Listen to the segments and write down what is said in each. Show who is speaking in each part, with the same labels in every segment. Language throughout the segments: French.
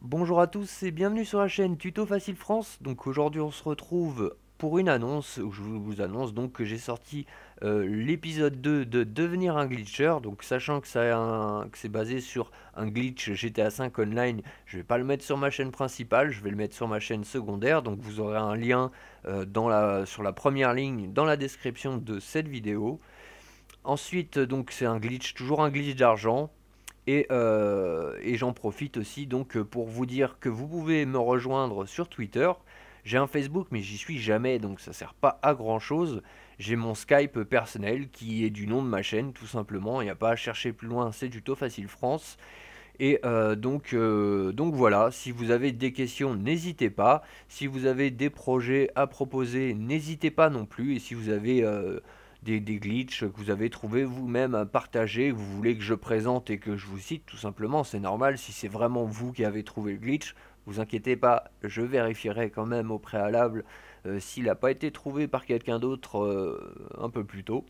Speaker 1: Bonjour à tous et bienvenue sur la chaîne Tuto Facile France. Donc aujourd'hui on se retrouve pour une annonce où je vous annonce donc que j'ai sorti euh, l'épisode 2 de Devenir un glitcher. Donc sachant que, c'est basé sur un glitch GTA 5 online, je vais pas le mettre sur ma chaîne principale, je vais le mettre sur ma chaîne secondaire. Donc vous aurez un lien euh, sur la première ligne dans la description de cette vidéo. Ensuite donc c'est un glitch, toujours un glitch d'argent. Euh, et, j'en profite aussi donc pour vous dire que vous pouvez me rejoindre sur Twitter. J'ai un Facebook mais j'y suis jamais donc ça sert pas à grand chose. J'ai mon Skype personnel qui est du nom de ma chaîne tout simplement. Il n'y a pas à chercher plus loin, c'est Tuto Facile France. Et euh, donc, euh, donc voilà, si vous avez des questions, n'hésitez pas. Si vous avez des projets à proposer, n'hésitez pas non plus. Et si vous avez des, glitches que vous avez trouvé vous-même à partager, que vous voulez que je présente et que je vous cite, tout simplement, c'est normal. Si c'est vraiment vous qui avez trouvé le glitch, vous inquiétez pas, je vérifierai quand même au préalable euh, s'il n'a pas été trouvé par quelqu'un d'autre euh, un peu plus tôt.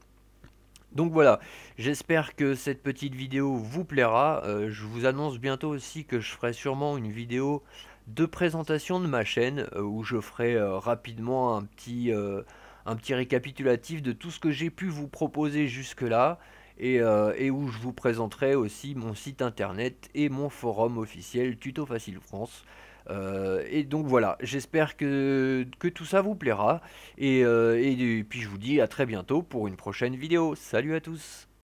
Speaker 1: Donc voilà, j'espère que cette petite vidéo vous plaira. Euh, je vous annonce bientôt aussi que je ferai sûrement une vidéo de présentation de ma chaîne où je ferai rapidement un petit un petit récapitulatif de tout ce que j'ai pu vous proposer jusque-là. Et, euh, et, où je vous présenterai aussi mon site internet et mon forum officiel Tuto Facile France. Euh, et donc voilà, j'espère que, que, tout ça vous plaira. Et, euh, et puis je vous dis à très bientôt pour une prochaine vidéo. Salut à tous